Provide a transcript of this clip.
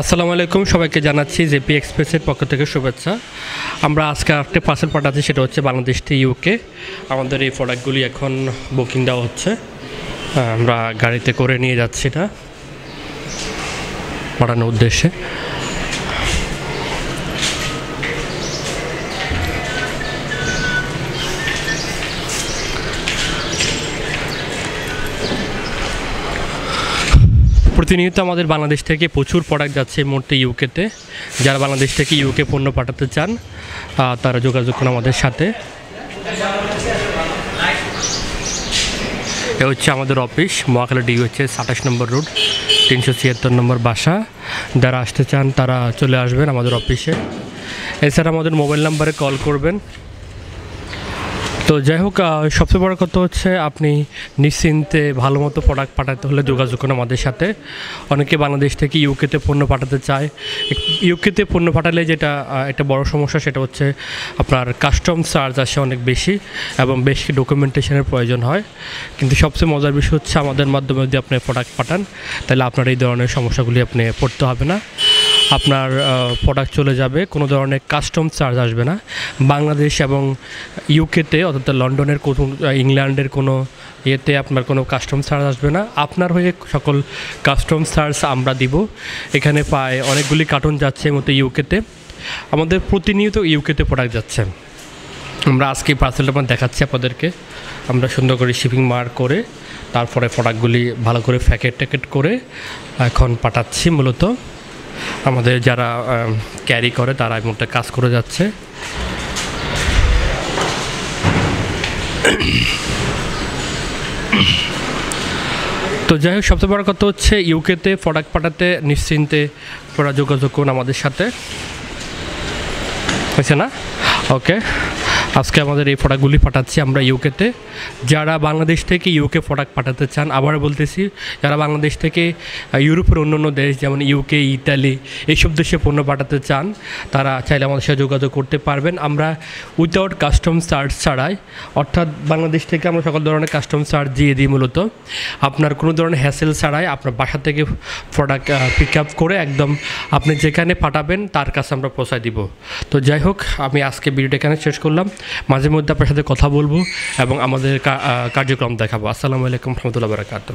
আসসালামু আলাইকুম, সবাইকে জানাচ্ছি জেপি এক্সপ্রেসের পক্ষ থেকে শুভেচ্ছা। আমরা আজকে একটা পার্সেল পাঠাচ্ছি সেটা হচ্ছে বাংলাদেশ থেকে ইউকে আমাদের এই প্রোডাক্টগুলি এখন বুকিং দেওয়া হচ্ছে। আমরা গাড়িতে করে নিয়ে যাচ্ছি না পাঠানোর উদ্দেশ্যে। প্রতিনিয়ত আমাদের বাংলাদেশ থেকে প্রচুর প্রোডাক্ট যাচ্ছে এই মুহূর্তে ইউকেতে যারা বাংলাদেশ থেকে ইউকে পণ্য পাঠাতে চান তারা যোগাযোগ করুন আমাদের সাথে। এ হচ্ছে আমাদের অফিস মহাকালা ডি হচ্ছে সাতাশ নম্বর রোড তিনশো ছিয়াত্তর নম্বর বাসা। যারা আসতে চান, তারা চলে আসবেন আমাদের অফিসে এছাড়া আমাদের মোবাইল নাম্বারে কল করবেন। তো যাই হোক সবচেয়ে বড় কথা হচ্ছে আপনি নিশ্চিন্তে ভালো মতো প্রোডাক্ট পাঠাতে হলে যোগাযোগ করুন আমাদের সাথে। অনেকে বাংলাদেশ থেকে ইউকেতে পণ্য পাঠাতে চায়। ইউকেতে পণ্য পাঠালে যেটা একটা বড় সমস্যা সেটা হচ্ছে আপনার কাস্টম চার্জ আসে অনেক বেশি এবং বেশি ডকুমেন্টেশনের প্রয়োজন হয়। কিন্তু সবচেয়ে মজার বিষয় হচ্ছে আমাদের মাধ্যমে যদি আপনি প্রোডাক্ট পাঠান, তাহলে আপনার এই ধরনের সমস্যাগুলি আপনি পড়তে হবে না। আপনার প্রোডাক্ট চলে যাবে, কোনো ধরনের কাস্টম চার্জ আসবে না। বাংলাদেশ এবং ইউকেতে অর্থাৎ লন্ডনের কোনো, ইংল্যান্ডের কোনো ইয়েতে আপনার কোনো কাস্টম চার্জ আসবে না। আপনার হয়ে সকল কাস্টম চার্জ আমরা দিব। এখানে প্রায় অনেকগুলি কার্টুন যাচ্ছে মতো ইউকেতে আমাদের প্রতিনিয়ত ইউকেতে প্রোডাক্ট যাচ্ছে। আমরা আজকে পার্সেলটা আপনার দেখাচ্ছি আপনাদেরকে। আমরা সুন্দর করে শিপিং মার করে, তারপরে প্রোডাক্টগুলি ভালো করে প্যাকেট ট্যাকেট করে এখন পাঠাচ্ছি মূলত। আমাদের যারা ক্যারি করে তারা মুহূর্তে কাজ করে যাচ্ছে। তো যাই হোক, সবচেয়ে বড় কথা হচ্ছে ইউকেতে প্রোডাক্ট পাঠাতে নিশ্চিন্তে পড়া যোগাযোগ করুন আমাদের সাথে। হয়েছে না? ওকে আজকে আমাদের এই প্রোডাক্টগুলি পাঠাচ্ছি আমরা ইউকেতে যারা বাংলাদেশ থেকে ইউকে প্রোডাক্ট পাঠাতে চান, আবার বলতেছি, যারা বাংলাদেশ থেকে ইউরোপের অন্য অন্য দেশ, যেমন ইউকে ইতালি এইসব দেশে পণ্য পাঠাতে চান, তারা চাইলে আমাদের সাথে যোগাযোগ করতে পারবেন। আমরা উইদাউট কাস্টম চার্জ ছাড়াই, অর্থাৎ বাংলাদেশ থেকে আমরা সকল ধরনের কাস্টম চার্জ দিয়ে দিই মূলত। আপনার কোনো ধরনের হ্যাসেল ছাড়াই আপনার বাসা থেকে প্রোডাক্ট পিক আপ করে একদম আপনি যেখানে পাঠাবেন, তার কাছে আমরা পৌঁছায় দিব। তো যাই হোক, আমি আজকে ভিডিওটা এখানে শেষ করলাম। মাঝে মধ্যে আপনার সাথে কথা বলব এবং আমাদের কার্যক্রম দেখাবো। আসসালামু আলাইকুম রহমতুল্লাহ বারাকাতু